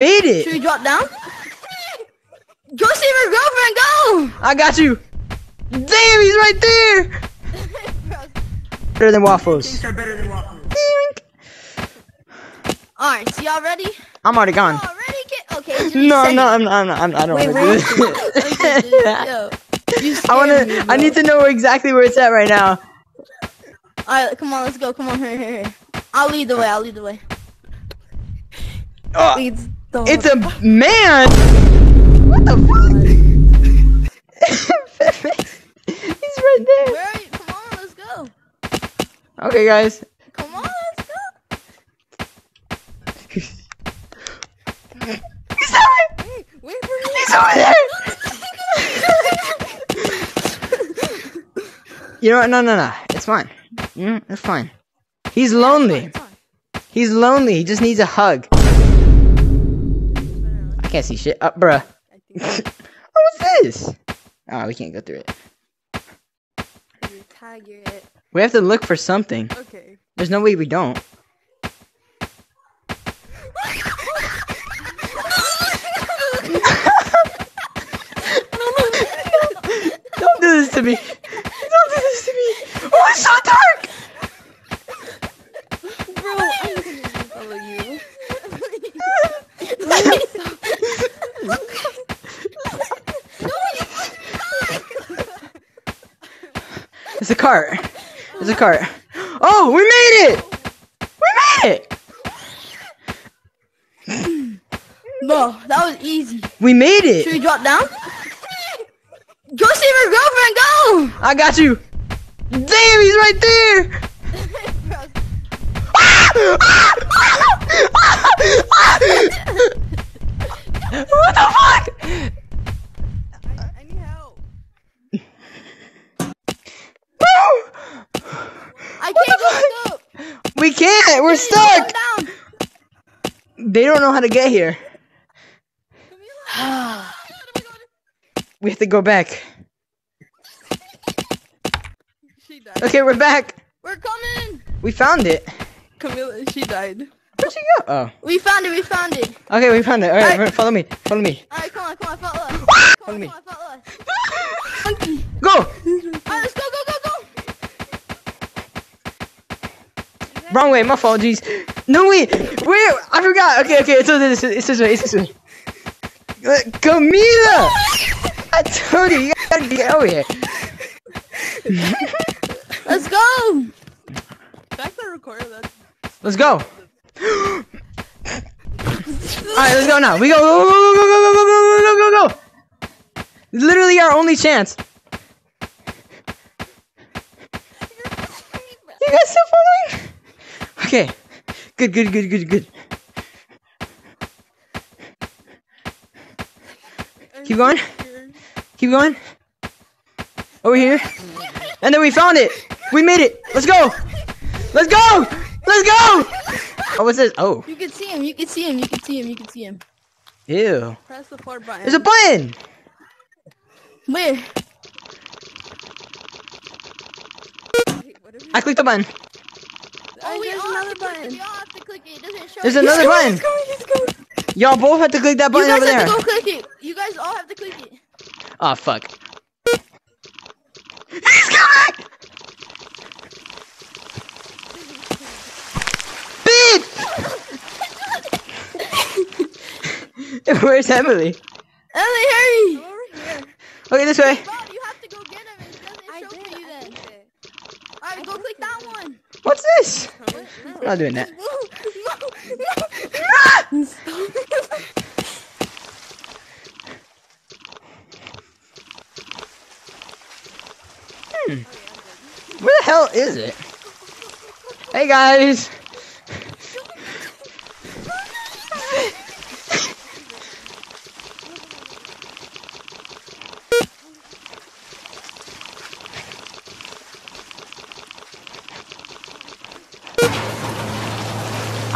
made it. Should we drop down? Go save your girlfriend, go! I got you. Damn, he's right there. Better than waffles. are better than waffles. Alright, so y'all ready? I'm already gone. Oh, ready? Okay. so No, no. I'm not. I'm not. I'm, I don't Wait, want to do wait. Okay, dude, it. yo, you I want to. I need to know exactly where it's at right now. Alright, come on, let's go. Come on, here, here, here. I'll lead the way. I'll lead the way. Oh, Leads the it's a man. What the fuck? he's right there. Where are you? Come on, let's go. Okay, guys. Come on, let's go. he's over. Wait, wait for me. He's over there. You know what? No, no, no. It's fine. Mm, it's fine. He's lonely. He's lonely. He just needs a hug. I can't see shit. Up, bruh. oh, what's this? Oh, we can't go through it. It. We have to look for something. Okay. There's no way we don't. Don't do this to me. Don't do this to me. Oh, it's so dark. Bro, I'm gonna follow you. It's a cart. It's a cart. Oh, we made it. We made it. Bro, that was easy. We made it! Should we drop down? Go save your girlfriend, go! I got you. Damn, he's right there. what ah! ah! They don't know how to get here. We have to go back. She died. Okay, we're back. We're coming. We found it. Camilla, she died. Where'd she go? Oh. We found it. We found it. Okay, we found it. All right, Alright. follow me. Follow me. All right, come on, come on, follow us. Ah! Follow on, me. come on, follow us. Go. All right, let's go, go, go, Wrong way. My fault. Jeez. No wait. Wait. I forgot. Okay, okay. It's this. It's this way. It's this way. Uh, Camila. I told you. You gotta get over here. Let's go. Back the recorder. That's Let's go. All right, let's go now. We go. Go, go, go, go, go, go, go, go, go, go. It's literally our only chance. You guys still following? Okay. Good, good, good, good, good. Keep going. Keep going. Over here. And then we found it. We made it. Let's go. Let's go. Let's go. Oh, what's this? Oh. You can see him. You can see him. You can see him. You can see him. Ew. press the four button. There's a button. Where? I clicked the button. Oh, there's another have to click it. button. We all have to click it. It doesn't show. There's it. another button. Let's go, let's go. Y'all both have to click that You button guys over have there. to go click it. You guys all have to click it. Oh fuck. He's coming! Bitch! Where's Emily? Ellie, hurry! over here. Okay, this way. Bob, you have to go get him. It doesn't I show did. for you I then. did. All right, go click that one. What's this? I'm not doing that. No, no. Where the hell is it? Hey guys!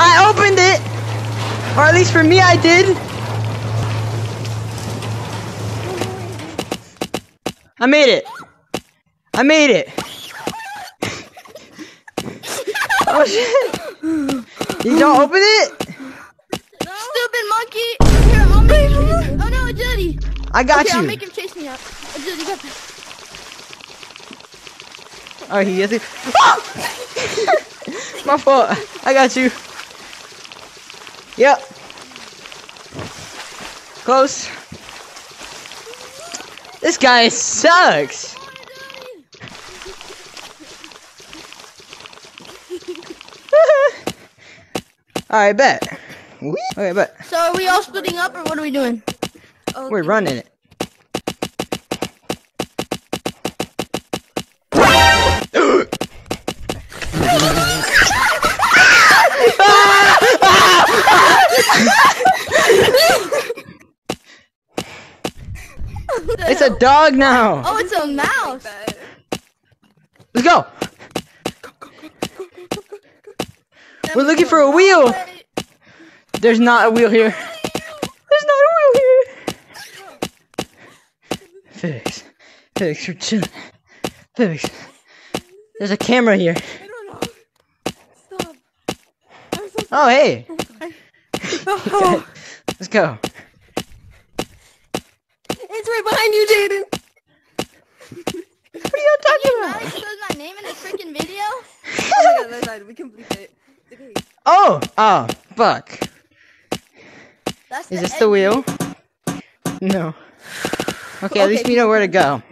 I opened it! Or at least for me, I did. I made it. I made it. oh shit. You don't open it? Stupid monkey. Here, I'll make him chase. Oh no, agility. I got okay, I'll you. make him chase me up. Agility, got this. Oh, he gets it. My fault. I got you. Yep. Close. This guy sucks. Alright, bet. Okay, bet. So are we all splitting up or what are we doing? We're running it. It's a dog now. Oh, it's a mouse. Let's go. We're looking for a wheel. There's not a wheel here. There's not a wheel here. Felix. Felix, you're chilling. Felix. There's a camera here. I don't know. Stop. I'm so Oh, hey. Let's go. It's right behind you, Jaden. What are you talking You about? guys says my name in the freaking video? Oh my god, that's. We can bleep it. Okay. Oh, oh, fuck. That's Is the this the wheel? No. Okay, at least we know where to go.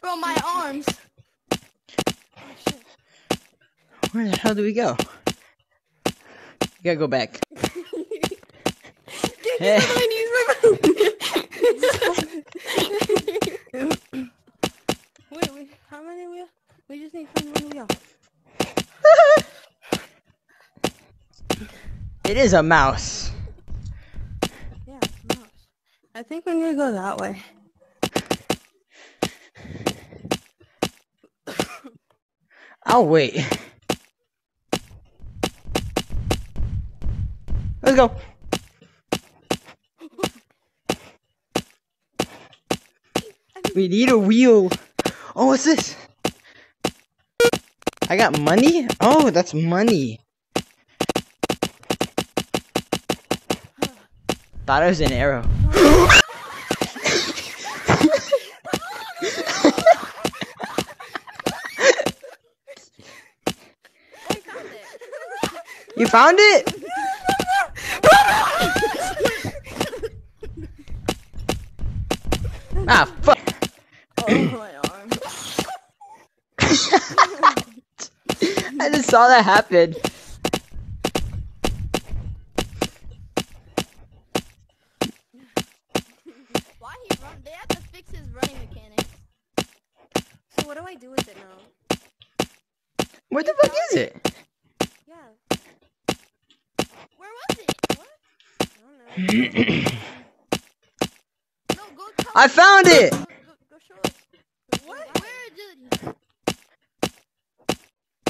Bro, my arms. Where the hell do we go? We gotta go back. Hey. Wait, wait. How many we? We just need to find one wheel. It is a mouse. Yeah, mouse. I think we're gonna go that way. I'll wait. Let's go. We need a wheel. Oh, what's this? I got money? Oh, that's money. Thought it was an arrow. You found it? ah, fuck. Oh, my arm. I just saw that happen. Why he run? They have to fix his running mechanics. So what do I do with it now? Where the fuck is it? Yeah, Where was it? What? I don't know. No, go tell I found it! Go, go, go show us. What? Where agility?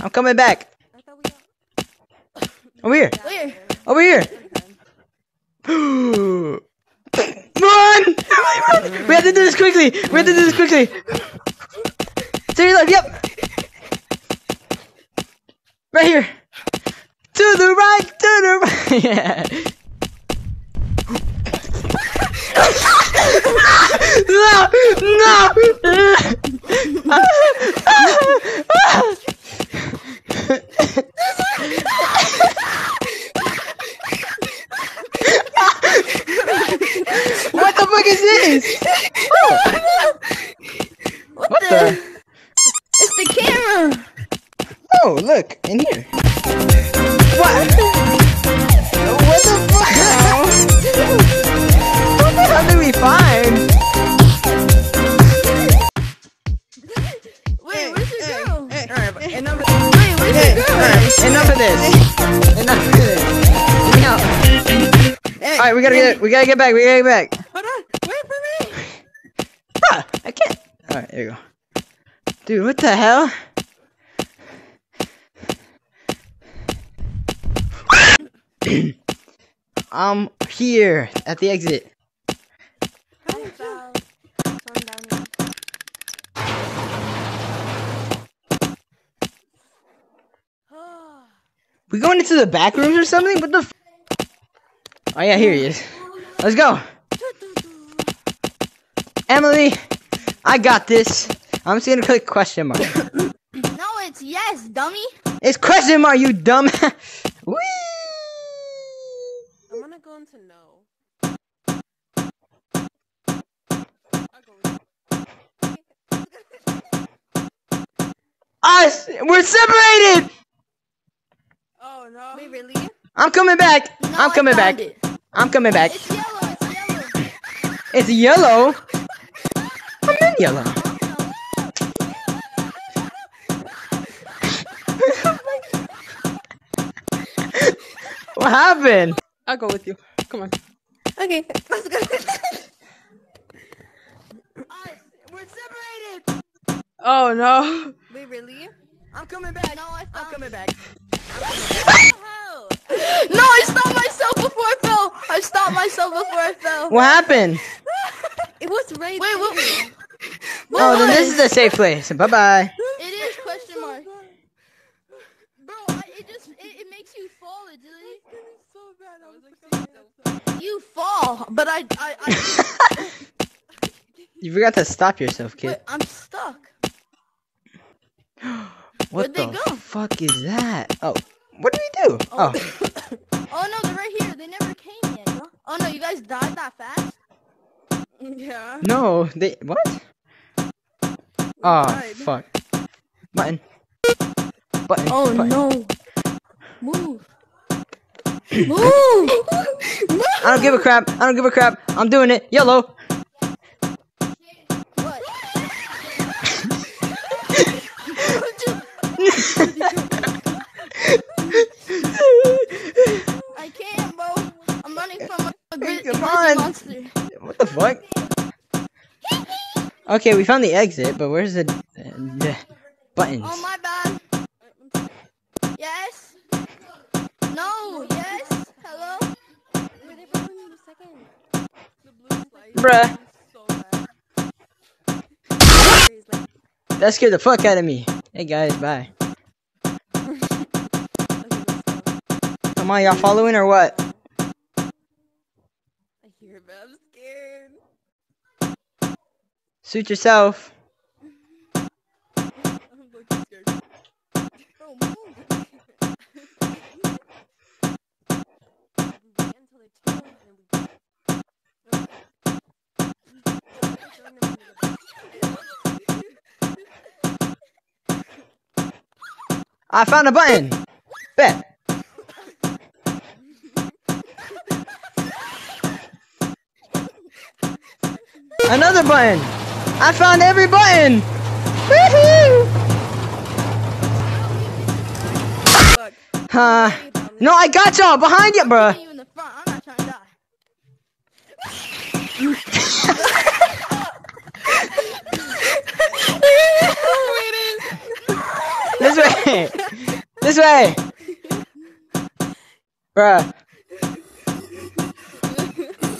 I'm coming back. Over here. Over here. Run! We have to do this quickly. We have to do this quickly. Your left. Yep. Right here. To the right. To the right. Yeah. no! what the fuck is this? Oh. What, the? It's the camera. Oh, look in here. What? What the fuck? what the hell did we find? Wait, where's your girl? Alright, but and number. Alright, enough of this. Enough of this. Hey, Alright, we gotta get we gotta get back, we gotta get back. Hold on. Wait for me. Bruh, I can't. Alright, there you go. Dude, what the hell? I'm here at the exit. We going into the back rooms or something? What the? F- oh yeah, here he is. Let's go. Emily, I got this. I'm just gonna click question mark. No, it's yes, dummy. It's question mark, you dumb. Whee! I'm gonna go into no. I'll go with Us, we're separated. Oh no. Wait, really? I'm coming back. No, I'm coming back. It. I'm coming back. It's yellow. It's yellow. It's yellow. I'm in yellow. what happened? I'll go with you. Come on. Okay, let's go. We're separated. oh no. Wait, really? I'm coming back. No, I I'm found coming it. back. No, I stopped myself before I fell. I stopped myself before I fell. What happened? It was right Wait, what? what Oh, then this is a safe place. Bye bye. It is question mark. Bro, I, it just it, it makes you fall. It really, so bad. I was like, you fall, but I I, I You forgot to stop yourself, wait, kid. I'm stuck. What where'd they the go? fuck is that? Oh, what did we do? Oh, Oh, oh no, they're right here. They never came yet. Huh? Oh no, you guys died that fast? Yeah. no, they what? Oh, died. fuck. Button. Button. Oh button. no. Move. Move. I don't give a crap. I don't give a crap. I'm doing it. Yellow. I'm running eh, from a, grizzly monster. What the fuck? Okay, we found the exit, but where's the, the buttons? Oh my bad. Yes. No. Yes. Hello. Wait, they were in the second. The blue slide. Bruh. So bad. He's like, That scared the fuck out of me. Hey guys, bye. Come on, y'all following or what? I'm scared. Suit yourself. I found a button. Bet. Another button. I found every button. Woohoo! Look, Uh, no, I got y'all behind you, bruh. This way. This way. Bruh.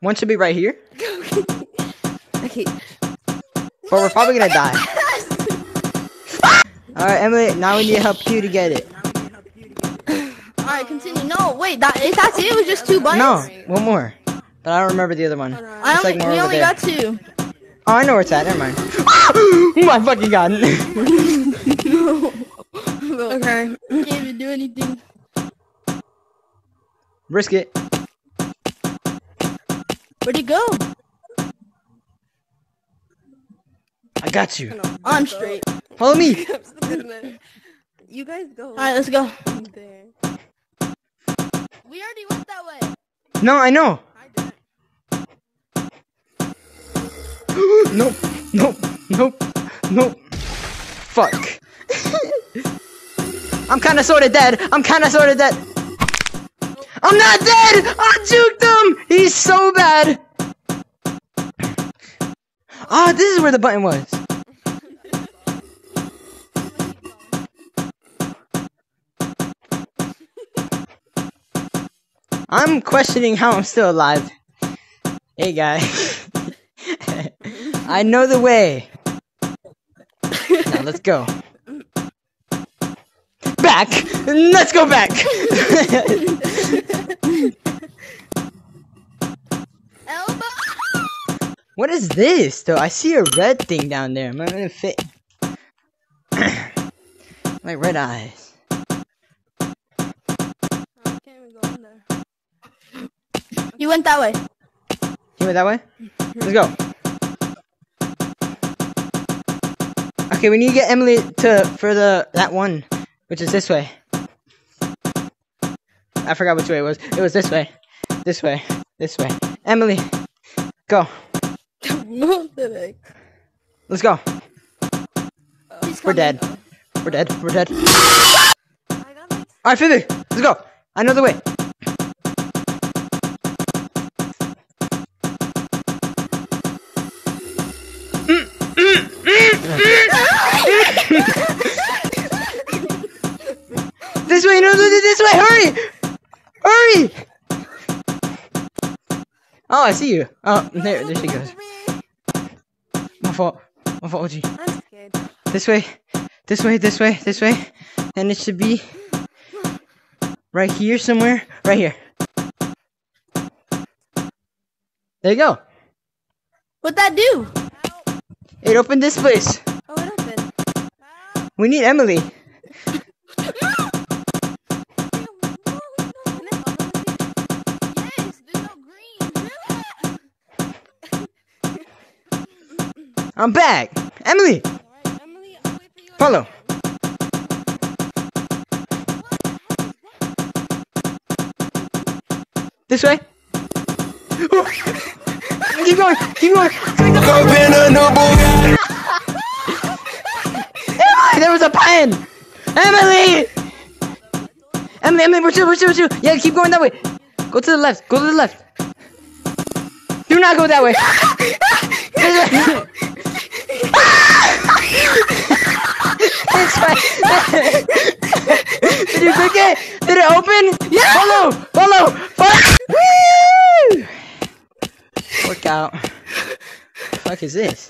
One should be right here, Okay. but we're probably gonna die. Alright, Emily, now we need to help you to get it. All right, continue. No, wait. That if that's it. It was just two buttons. No, one more. But I don't remember the other one. Uh, I It's only, like more we only there. got two. Oh, I know where it's at. Never mind. oh my fucking god. Okay. Can't even do anything. Risk it. Where'd he go? I got you. I'm straight. Follow me. I'm still in it. You guys go. All right, let's go. there. We already went that way. No, I know. I didn't. nope, nope, nope, nope. Fuck. I'm kinda sorta dead. I'm kinda sorta dead. I'm not dead! I juked him! He's so bad! Ah, this is where the button was. I'm questioning how I'm still alive. Hey, guys. I know the way. Now let's go. Back! Let's go back! what is this, though? I see a red thing down there. Am I gonna fit? like red eyes. I can't even go in there. You went that way. You went that way? Let's go. Okay, we need to get Emily to for the that one, which is this way. I forgot which way it was. It was this way. This way. This way. Emily, go. Let's go. He's We're dead. We're dead. We're dead. I got like Alright, Phoebe, let's go. I know the way. this way, no, no, this way, hurry! Hurry! Oh, I see you. Oh, there, there she goes. My fault. My fault, OG. I'm scared. This way, this way, this way, this way. And it should be right here somewhere. Right here. There you go. What'd that do? It opened this place. Oh, what happened? We need Emily. I'm back. Emily, Emily, I'll wait for you. follow. This way. keep going. Keep going. Open a. Emily, there was a pen. Emily. Emily, Emily, we're two, we're two, we're two. Yeah, keep going that way. Go to the left. Go to the left. Do not go that way. Did you click it? Did it open? Yeah. Follow. Follow. Follow. Woo! Workout. Fuck is this?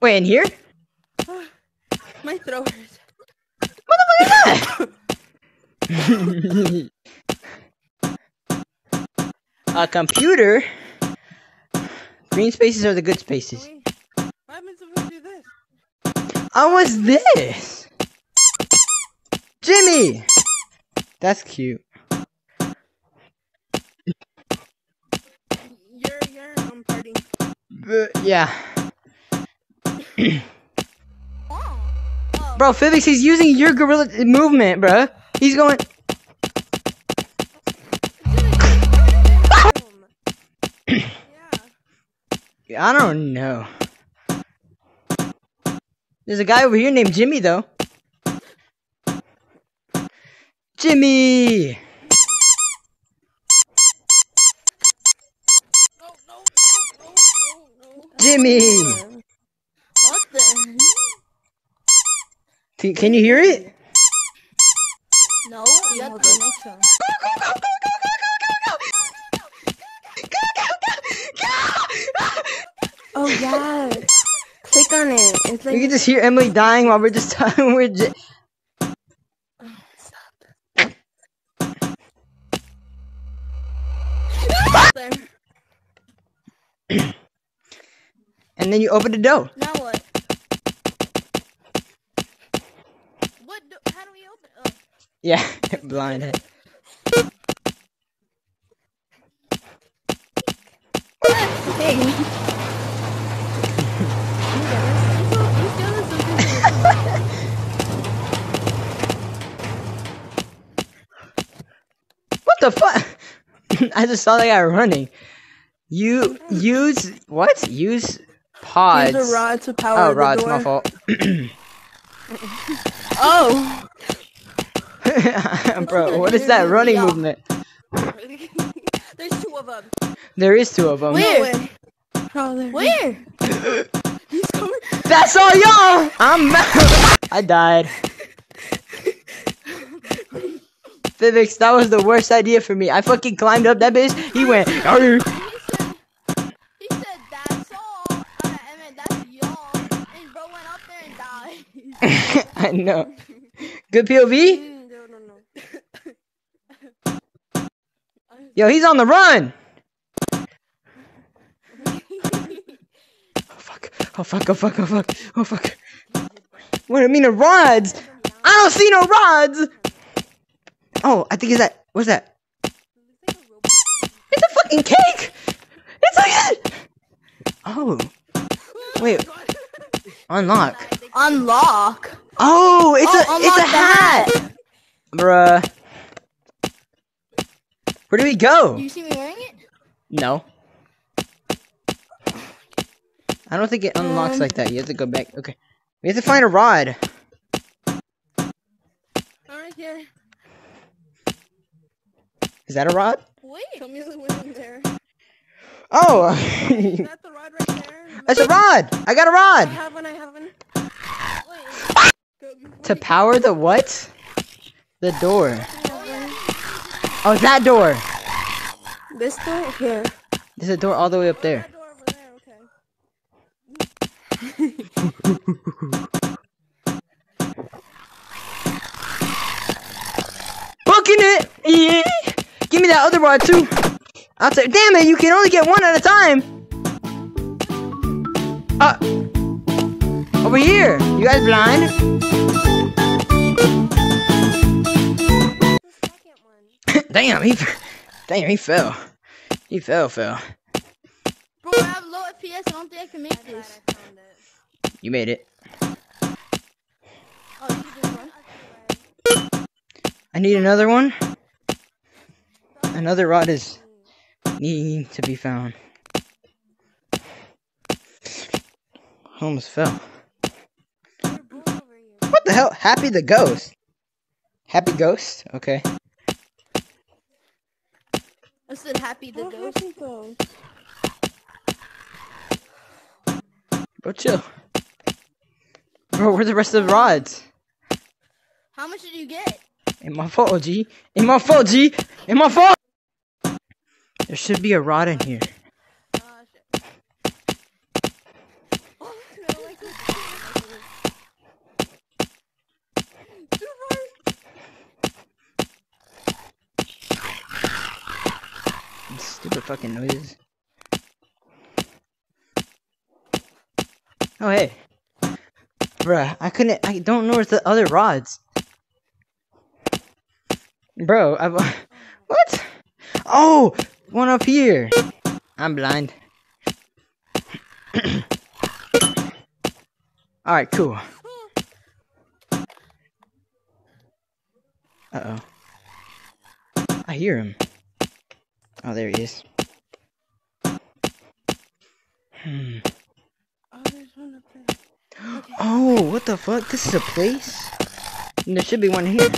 Wait, in here? My throat hurts. A computer? Green spaces are the good spaces. Wait, what happens if to do this? Oh, what's this? Jimmy! That's cute. You're, you're, um, party. But, yeah. Oh. Bro, Physics, he's using your gorilla movement, bro. He's going. I don't know. There's a guy over here named Jimmy, though. Jimmy! No, no, no. Jimmy! What the? Can, you hear it? No, you have to be next to him. Oh yeah. Click on it. It's like We can just hear Emily dying while we're just talking. We're just. there. And then you open the door. Now what? What? Do, how do we open? Oh. Yeah, blinded. I just saw that guy running. You use what? Use pods. Use a rod to power oh, the rods, my fault. Oh. Bro, what is that running Yeah. movement? There's two of them. There is two of them. Where? Oh. Where? He's coming. That's all y'all. I'm. I died. Vivix, that was the worst idea for me. I fucking climbed up that bitch. He went. "Arr." He said, he said that's all. I mean, that's y'all. And bro went up there and died. I know. Good POV. Mm, No, no, no. Yo, he's on the run. Oh fuck. Oh fuck. Oh fuck. Oh fuck. Oh fuck. What do I mean, the rods? I don't see no rods. Oh, I think is that. What's that? It's a fucking cake. It's like. it! Oh. Wait. Unlock. Unlock. Oh, it's a Oh, it's a hat. hat. Bruh. Where do we go? Do you see me wearing it? No. I don't think it unlocks Um, like that. You have to go back. Okay. We have to find a rod. Alright, here. Is that a rod? Wait. Tell me the one in there. Oh! Is that the rod right there? That's a rod! I got a rod! I have one, I have one. Wait. Go To power the what? The door. Oh, that door! This door? Here. There's a door all the way up there. Door over there, okay. Booking it! Yeah! Give me that other rod too! I'll take- Damn it, you can only get one at a time! Uh. Over here! You guys blind? The second one. Damn, he, damn, he fell. He fell, fell. Bro, I have low FPS. I don't think I can make this. I found it. You made it. Oh, you just run. I need another one. Another rod is needing to be found. Almost fell. They're both over here. What the hell? Happy the ghost. Happy ghost? Okay. I said happy the ghost. happened though? Bro, chill. Bro, where's the rest of the rods? How much did you get? In my fault, G. In my fault, G. In my fault. There should be a rod in here. Stupid fucking noises. Oh hey. Bruh, I couldn't I don't know where's the other rods. Bro, I What? Oh, one up here. I'm blind. Alright, cool. Uh oh. I hear him. Oh, there he is. Hmm. Oh. Oh, what the fuck? This is a place? There should be one here.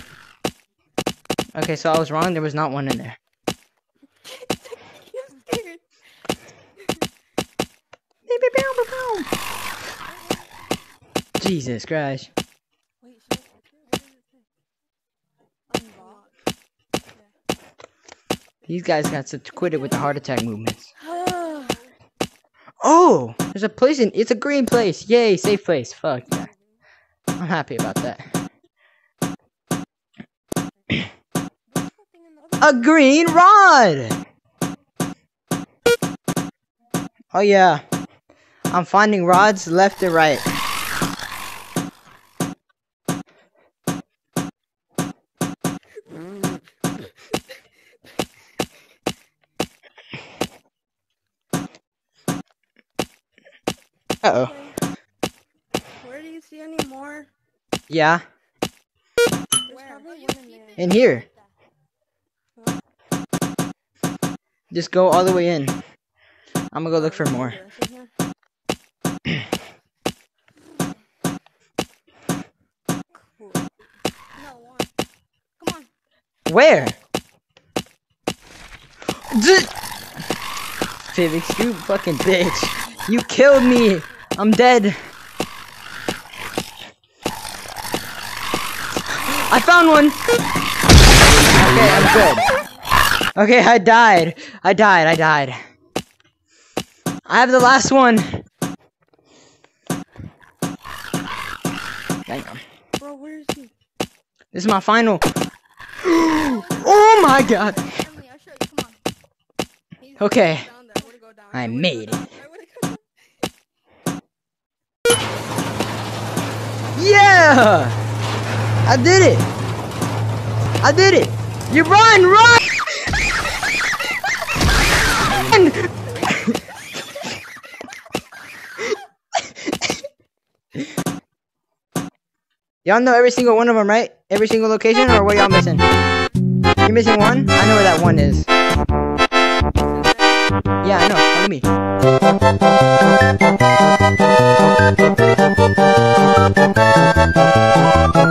Okay, so I was wrong. There was not one in there. I'm scared. Jesus Christ. These guys got to quit it with the heart attack movements. Oh, there's a place in. It's a green place. Yay, safe place. Fuck yeah. I'm happy about that. A green rod. Oh yeah. I'm finding rods left and right. Uh oh. Where do you see any more? Yeah, Where? in in here. Just go all the way in. I'm gonna go look for more. Where? D Felix, you fucking bitch. You killed me. I'm dead. I found one. Okay, I'm good. Okay, I died. I died. I died. I have the last one. This is my final. oh my god. Emily, I'll show you. Come on. He's Okay. I wanna go down. I wanna go made it. I wanna go down. Yeah! I did it! I did it! You run, run! Y'all know every single one of them, right? Every single location, or what y'all missing? You're missing one? I know where that one is. Yeah, I know. Follow me. Oh,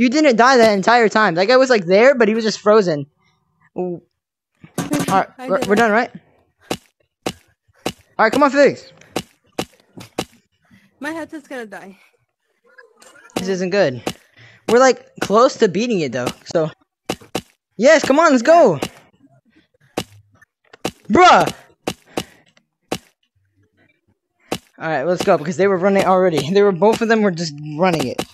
you didn't die that entire time. That guy was like there, but he was just frozen. Alright, we're, we're done, right? Alright, come on, Felix. My headset's gonna die. This isn't good. We're like close to beating it though, so. Yes, come on, let's go! Bruh! Alright, let's go, because they were running already. They were, both of them were just running it.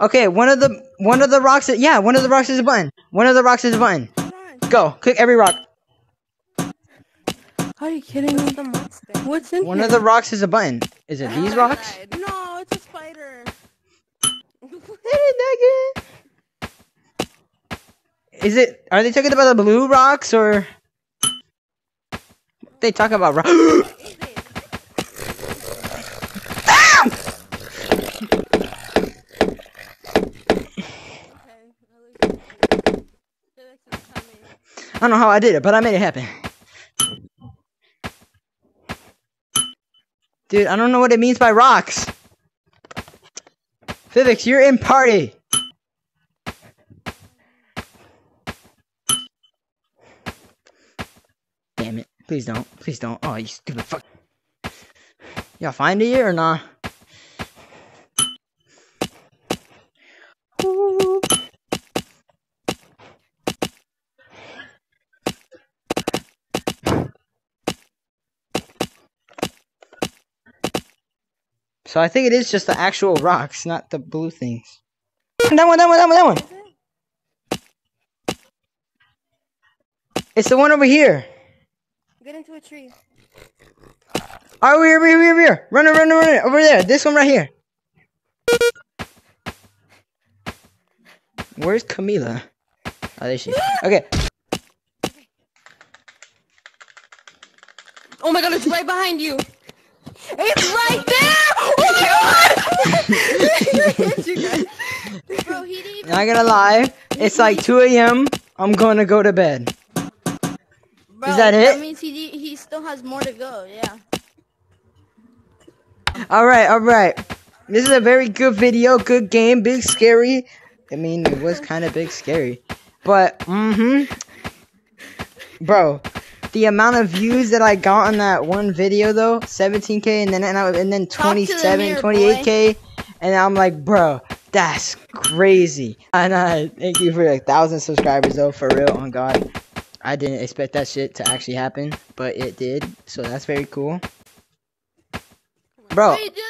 Okay, one of the, one of the rocks, yeah, one of the rocks is a button. One of the rocks is a button. Go, click every rock. Are you kidding me? What's in One here? of the rocks is a button. Is it these oh rocks? No, it's a spider. Hey, Nugget! Is it, are they talking about the blue rocks, or? They talk about rocks. I don't know how I did it, but I made it happen. Dude, I don't know what it means by rocks. Vivix, you're in party. Damn it. Please don't. Please don't. Oh, you stupid fuck. Y'all find it yet or not? Ooh. So I think it is just the actual rocks, not the blue things. That one, that one, that one, that one. It's the one over here. Get into a tree. Oh, over here, over here, over here, over here. Run it, run run. Over there. This one right here. Where's Camila? Oh, there she is. Okay. Oh my god, it's right behind you. It's right there! Oh my god! you guys. Bro, he didn't even. Not gonna lie. It's like 2 a.m. I'm gonna go to bed. Bro, that it? That means he he still has more to go. Yeah. Alright, alright. This is a very good video, good game, big scary. I mean, it was kind of big scary. But, mm hmm. Bro, the amount of views that I got on that one video though, 17k, and then and, I, and then Talk to the 27, mirror, 28k, and I'm like, bro, that's crazy. And uh, thank you for like thousand subscribers though, for real, on God. I didn't expect that shit to actually happen, but it did, so that's very cool. Bro, Wait, dude,